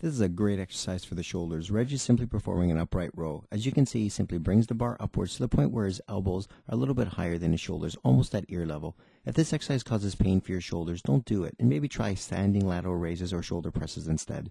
This is a great exercise for the shoulders. Reg is simply performing an upright row. As you can see, he simply brings the bar upwards to the point where his elbows are a little bit higher than his shoulders, almost at ear level. If this exercise causes pain for your shoulders, don't do it, and maybe try standing lateral raises or shoulder presses instead.